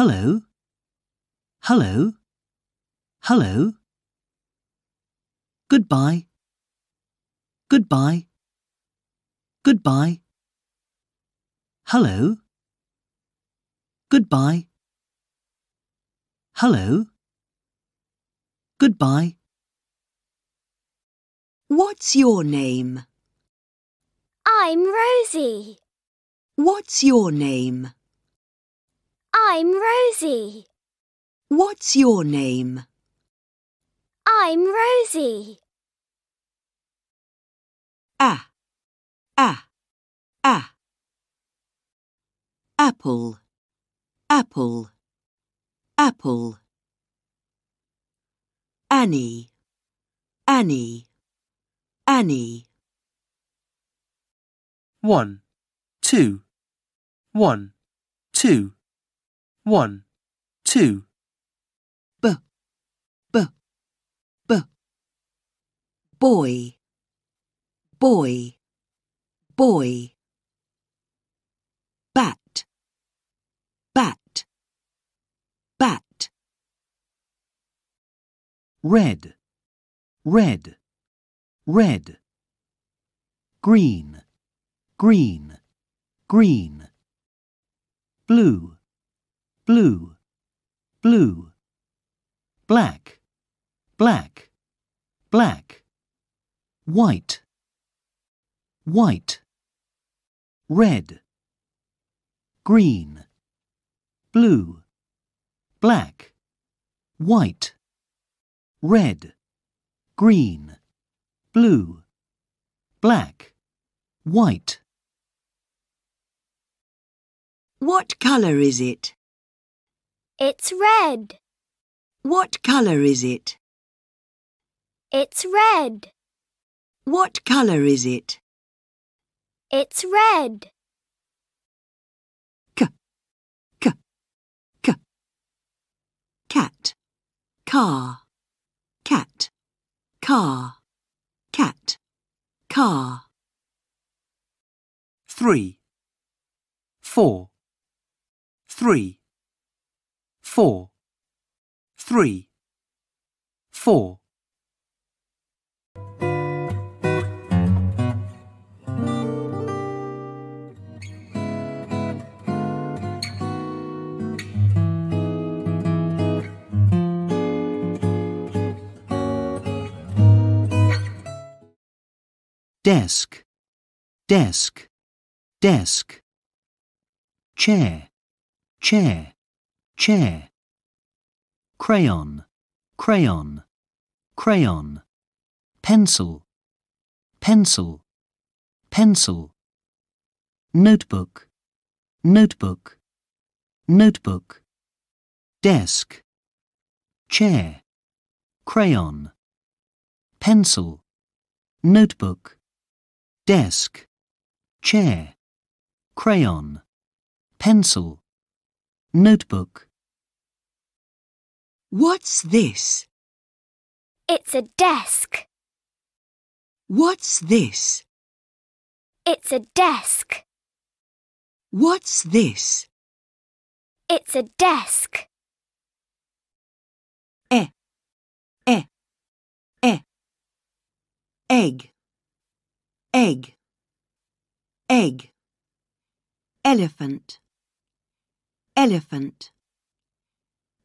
Hello. Hello. Hello. Goodbye. Goodbye. Goodbye. Hello. Goodbye. Hello. Goodbye. What's your name? I'm Rosie. What's your name? I'm Rosie. What's your name? I'm Rosie. A. A. A. Apple. Apple. Apple. Annie. Annie. Annie. One, two, one, two, one, two. B. B. B. Boy. Boy. Boy. Bat. Bat. Bat. Red. Red. Red. Green. Green. Green. Blue. Blue. Blue. Black. Black. Black. White. White. Red. Green. Blue. Black. White. Red. Green. Blue. Black. White. What colour is it? It's red. What colour is it? It's red. What colour is it? It's red. K. K. K. Cat. Car. Cat. Car. Cat. Car. Three, four, three, four, three, four. Desk. Desk. Desk. Chair. Chair. Chair. Crayon. Crayon. Crayon. Pencil. Pencil. Pencil. Notebook. Notebook. Notebook. Desk. Chair. Crayon. Pencil. Notebook. Desk. Chair. Crayon. Pencil. Notebook. What's this? It's a desk. What's this? It's a desk. What's this? It's a desk. E. E. E. Egg. Egg. Egg. Elephant. Elephant.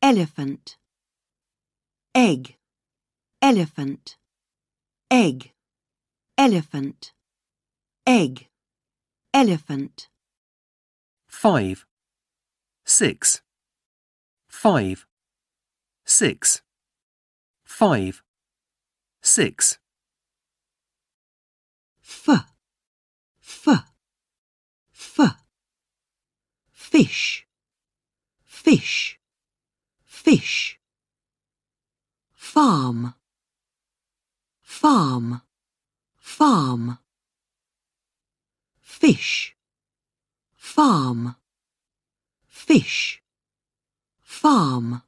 Elephant. Egg. Elephant. Egg. Elephant. Egg. Elephant. Five, six, five, six, five, six. F. F. F. Fish. Fish. Fish. Farm. Farm. Farm. Fish. Farm. Fish. Farm.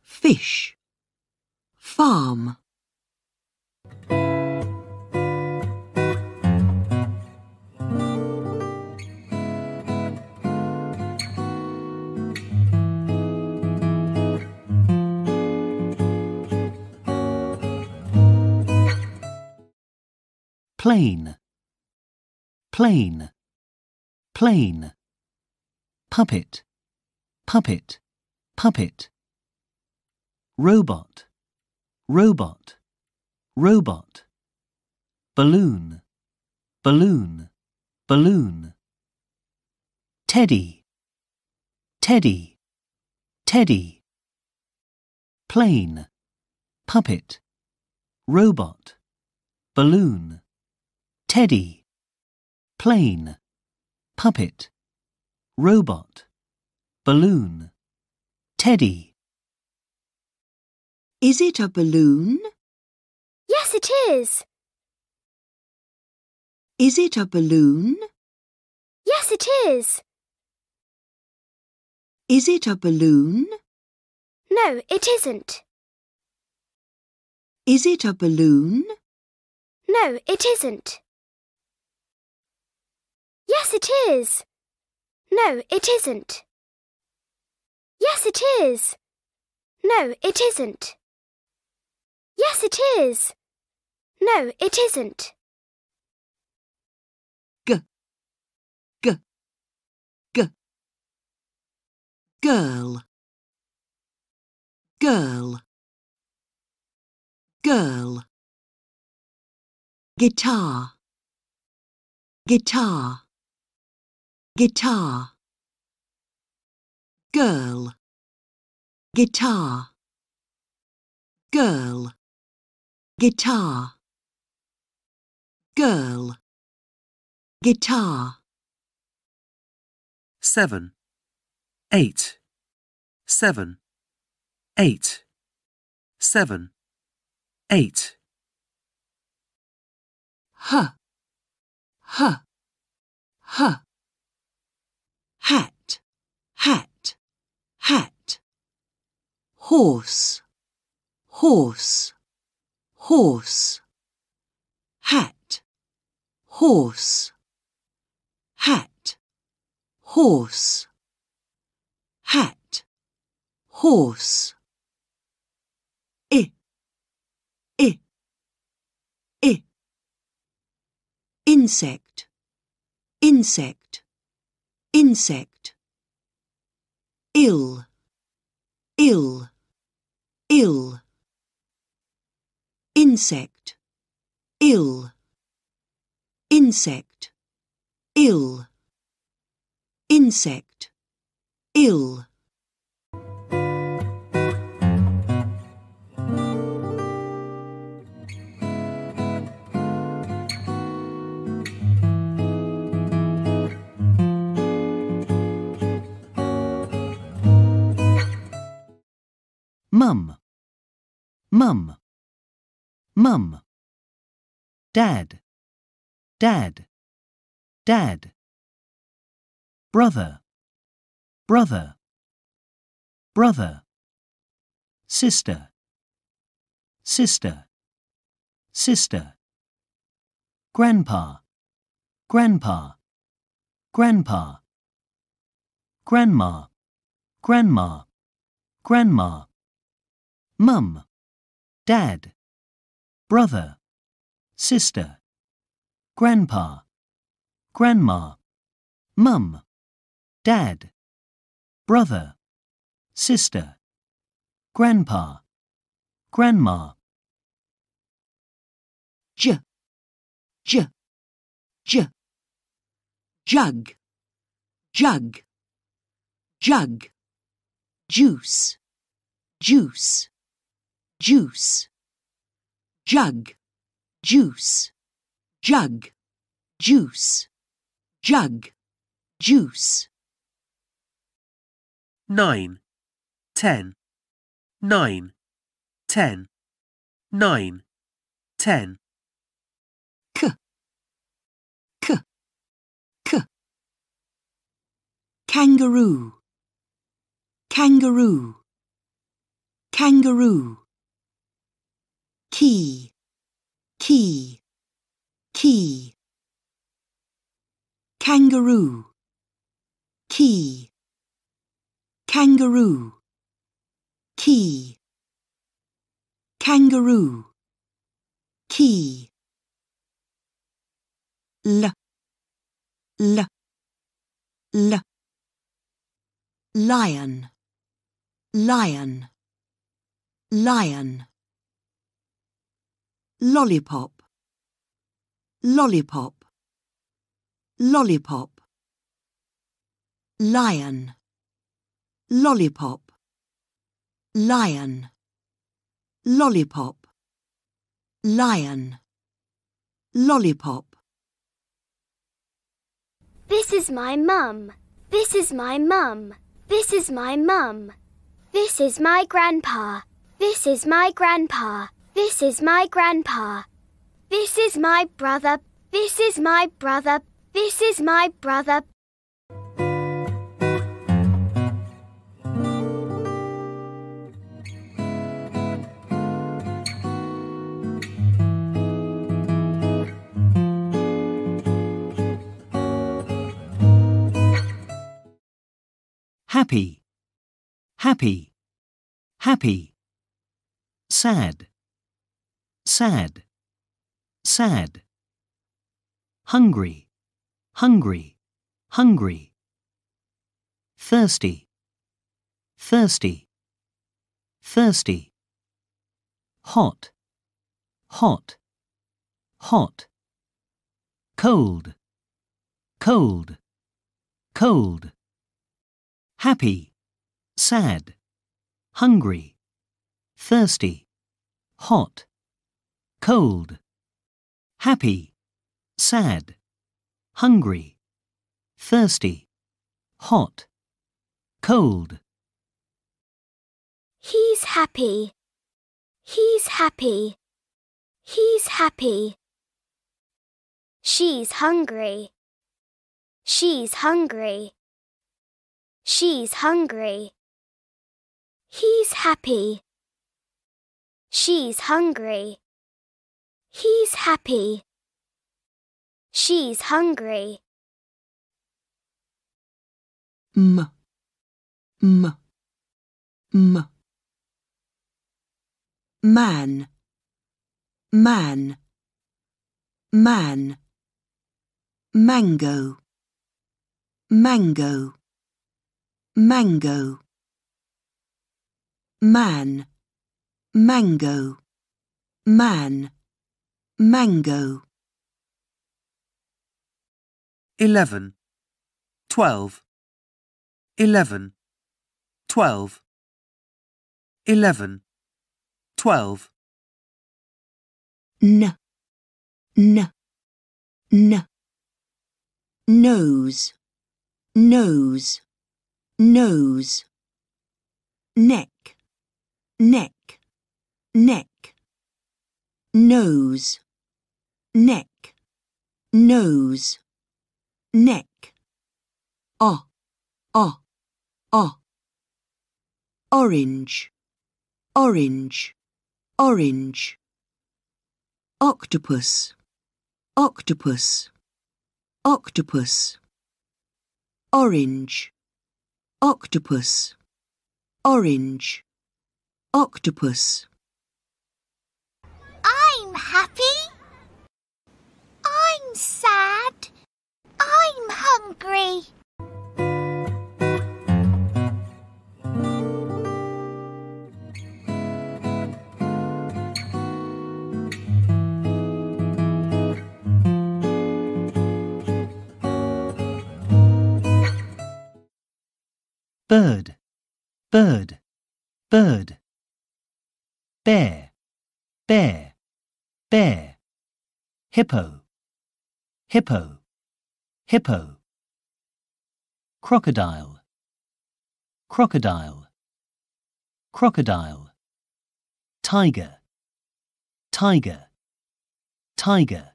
Fish. Farm. Plane, plane, plane, puppet, puppet, puppet, robot, robot, robot, balloon, balloon, balloon, teddy, teddy, teddy, plane, puppet, robot, balloon, teddy, plane, puppet, robot, balloon, teddy. Is it a balloon? Yes, it is. Is it a balloon? Yes, it is. Is it a balloon? No, it isn't. Is it a balloon? No, it isn't. Yes, it is. No, it isn't. Yes, it is. No, it isn't. Yes, it is. No, it isn't. G. G. G. Girl. Girl. Girl. Guitar. Guitar. Guitar. Girl. Guitar. Girl. Guitar. Girl. Guitar. seven, eight, seven, eight, seven, eight, H. H. H. Hat. Hat. Hat. Horse. Horse. Horse. Hat. Horse. Hat. Horse. Hat. Horse. Insect. Insect. Insect. Ill. Ill. Ill. Insect. Ill. Insect. Ill. Insect. Ill. Mum, mum, mum, dad, dad, dad, brother, brother, brother, sister, sister, sister, grandpa, grandpa, grandpa, grandma, grandma, grandma mum, dad, brother, sister, grandpa, grandma, mum, dad, brother, sister, grandpa, grandma. J. J. J. Jug. Jug. Jug. Juice. Juice. Juice. Jug. Juice. Jug. Juice. Jug. Juice. nine, ten, nine, ten, nine, ten, K. K. K. Kangaroo. Kangaroo. Kangaroo. Key. Key. Key. Kangaroo. Key. Kangaroo. Key. Kangaroo. Key. L, L, L. Lion, lion, lion. Lollipop, lollipop, lollipop. Lion, lollipop, lion, lollipop, lion, lollipop. This is my mum. This is my mum. This is my mum. This is my grandpa. This is my grandpa. This is my grandpa. This is my brother. This is my brother. This is my brother. happy, happy, happy. Sad, sad, sad. Hungry, hungry, hungry. Thirsty, thirsty, thirsty. Hot, hot, hot. Cold, cold, cold. Happy, sad, hungry, thirsty, hot, cold. Happy, sad, hungry, thirsty, hot, cold. He's happy. He's happy. He's happy. She's hungry. She's hungry. She's hungry. He's happy. She's hungry. He's happy. She's hungry. M, M, M. Man, man, man. Mango, mango, mango. Man, mango, man, mango. eleven, twelve, eleven, twelve, eleven, twelve, N, n, n. Nose, nose, nose. Neck, neck, neck. Nose, neck, nose, neck. Ah, ah, ah. Orange, orange, orange. Octopus, octopus, octopus. Orange, octopus, orange, octopus. I'm happy. I'm sad. I'm hungry. bird, bird, bird. Bear, bear, bear. Hippo, hippo, hippo. Crocodile, crocodile, crocodile. Tiger, tiger, tiger.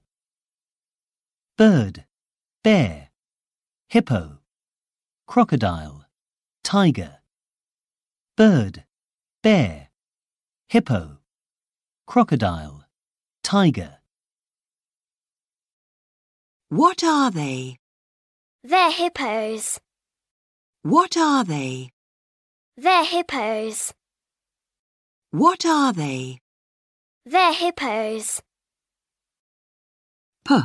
Bird, bear, hippo, crocodile, tiger. Bird, bear, hippo, crocodile, tiger. What are they? They're hippos. What are they? They're hippos. What are they? They're hippos. P,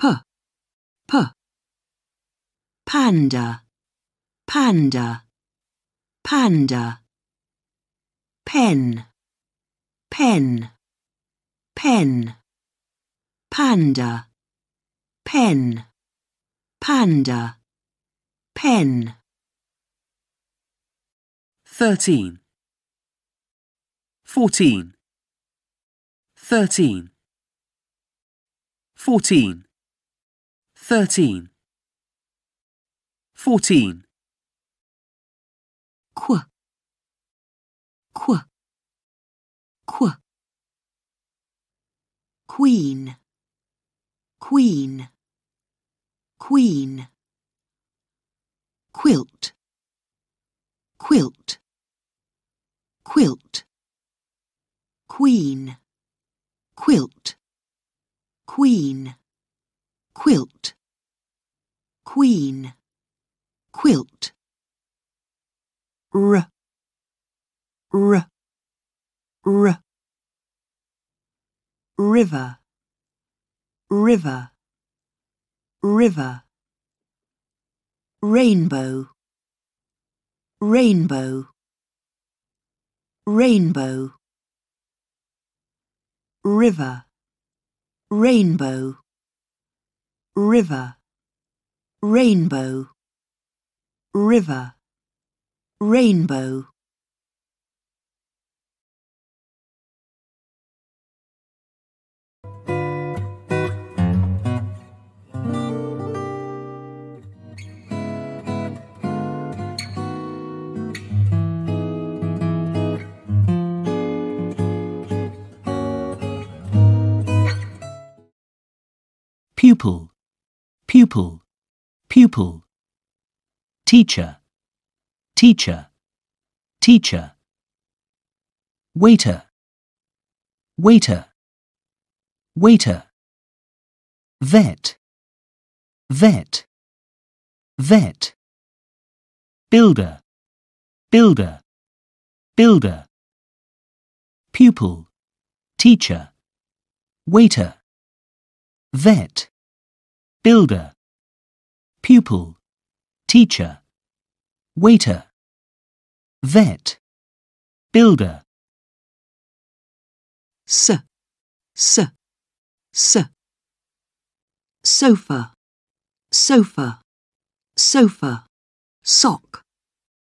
p, P. Panda, panda, panda. Pen, pen, pen. Panda, pen, panda, pen. thirteen, fourteen, thirteen, fourteen, thirteen, fourteen, Qu, qu, qu. Queen, queen, queen. Quilt, quilt, quilt. Queen, quilt, queen, quilt. Queen, quilt. R, r, r. River, river, river. Rainbow, rainbow, rainbow. River, rainbow, river, rainbow, river, rainbow. Pupil, pupil, pupil. Teacher, teacher, teacher. Waiter, waiter, waiter. Vet, vet, vet. Builder, builder, builder. Pupil, teacher, waiter. Vet, builder, pupil, teacher, waiter, vet, builder, S, s, s. Sofa, sofa, sofa. Sock,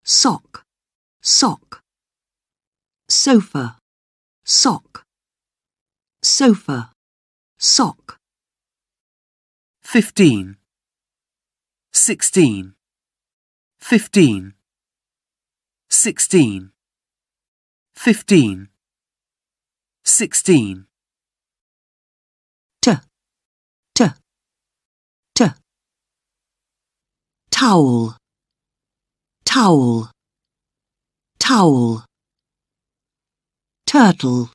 sock, sock. Sofa, sock, sofa, sock. Fifteen, sixteen, fifteen, sixteen, fifteen, sixteen, T, t, t. Towel, towel, towel. Turtle,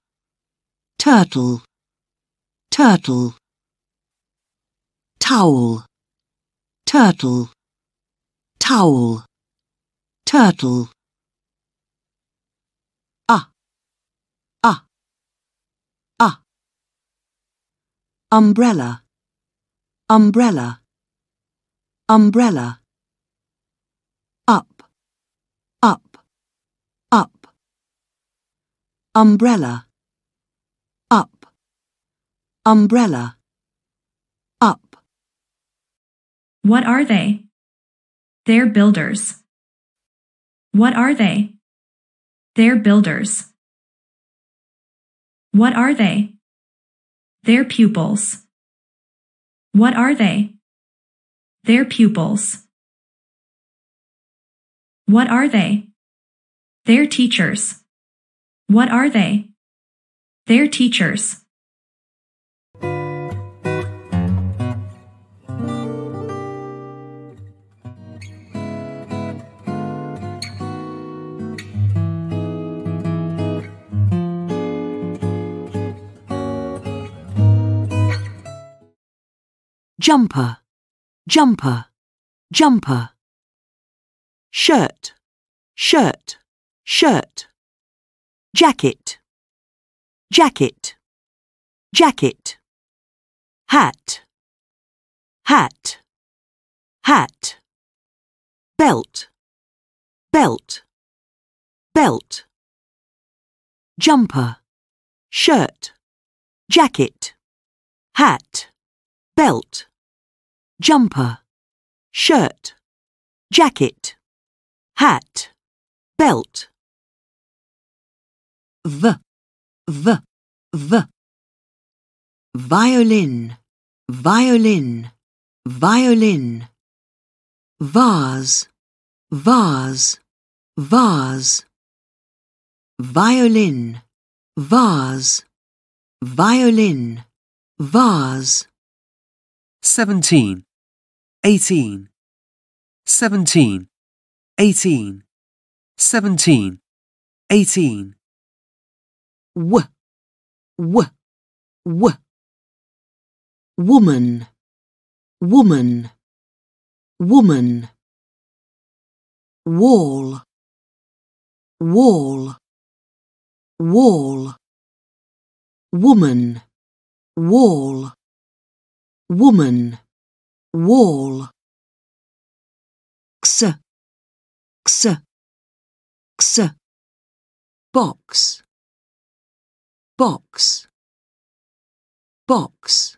turtle, turtle. Towel, turtle, towel, turtle. Ah, ah, ah. Umbrella, umbrella, umbrella. Up, up, up. Umbrella, up, umbrella, up. What are they? They're builders. What are they? They're builders. What are they? They're pupils. What are they? They're pupils. What are they? They're teachers. What are they? They're teachers. Jumper, jumper, jumper. Shirt, shirt, shirt. Jacket, jacket, jacket. Hat, hat. hat, belt, belt, belt, jumper, shirt, jacket, hat, belt, jumper, shirt, jacket, hat, belt. V, v, v. Violin, violin, violin. Vase, vase, vase. Violin, vase, violin, vase. seventeen, eighteen, seventeen, eighteen, seventeen, eighteen, W, w, w. Woman, woman, woman. Wall, wall, wall. Woman, wall, woman, wall. X, x, x. Box, box, box.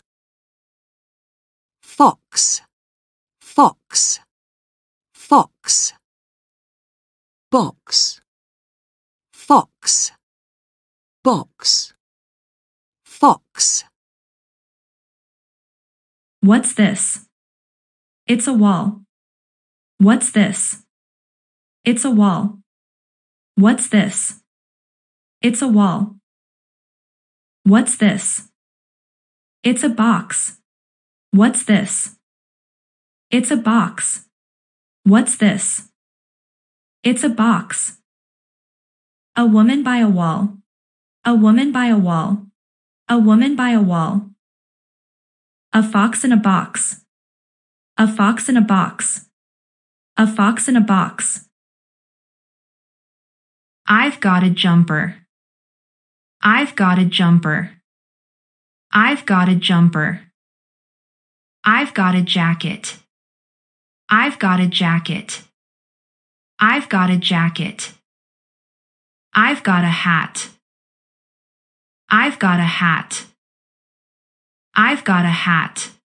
Fox, fox, fox. Box, fox, box, fox. What's this? It's a wall. What's this? It's a wall. What's this? It's a wall. What's this? It's a box. What's this? It's a box. What's this? It's a box. A woman by a wall. A woman by a wall. A woman by a wall. A fox in a box. A fox in a box. A fox in a box. I've got a jumper. I've got a jumper. I've got a jumper. I've got a jacket. I've got a jacket. I've got a jacket. I've got a hat. I've got a hat. I've got a hat.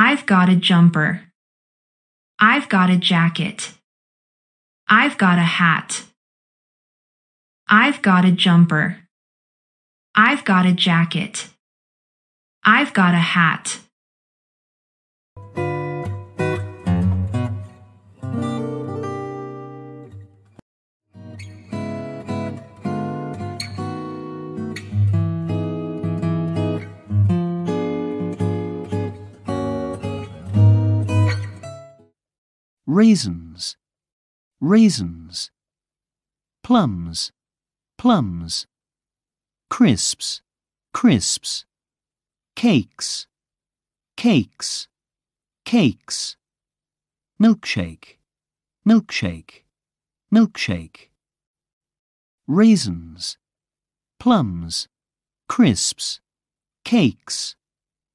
I've got a jumper. I've got a jacket. I've got a hat. I've got a jumper. I've got a jacket. I've got a hat. Raisins, raisins, plums, plums, crisps, crisps, cakes, cakes, cakes, milkshake, milkshake, milkshake, raisins, plums, crisps, cakes,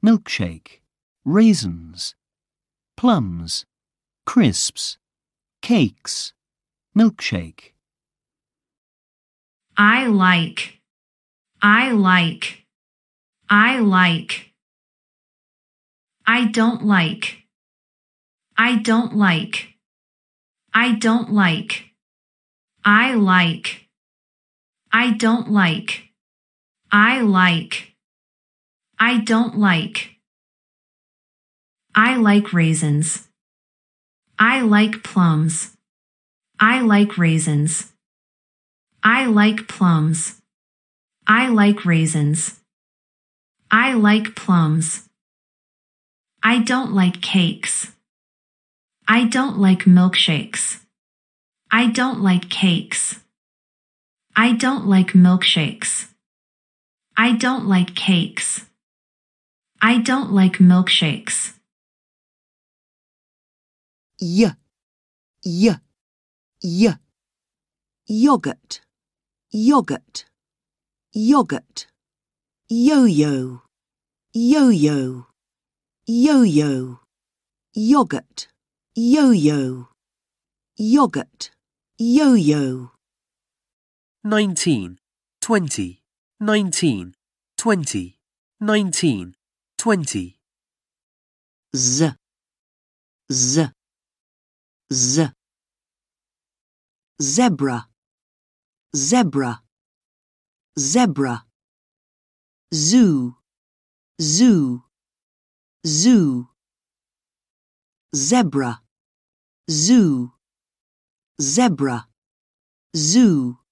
milkshake, raisins, plums, crisps, cakes, milkshake. I like. I like. I like. I don't like. I don't like. I don't like. I like. I don't like. I like. I don't like. I like raisins. I like plums. I like raisins. I like plums. I like raisins. I like plums. I don't like cakes. I don't like milkshakes. I don't like cakes. I don't like milkshakes. I don't like cakes. I don't like milkshakes. Y, y, y. Yogurt, yogurt, yogurt. Yo-yo, yo-yo, yo-yo. yogurt, yo-yo, yogurt, yo-yo, 19, 20, 19, 20, 19, 20, z, z, z, zebra, zebra, zebra, zoo, zoo, zoo, zebra, zoo, zebra, zoo.